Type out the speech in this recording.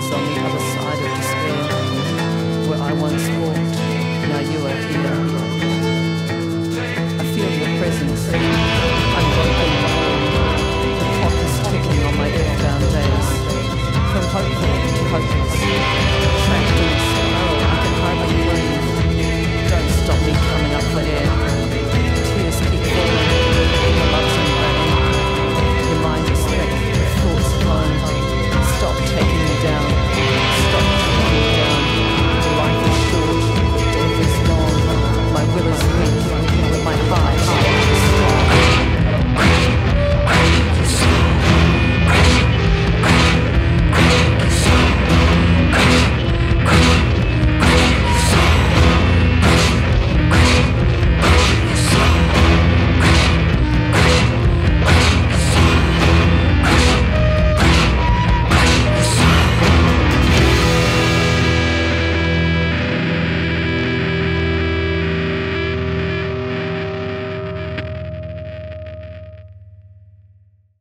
some other song.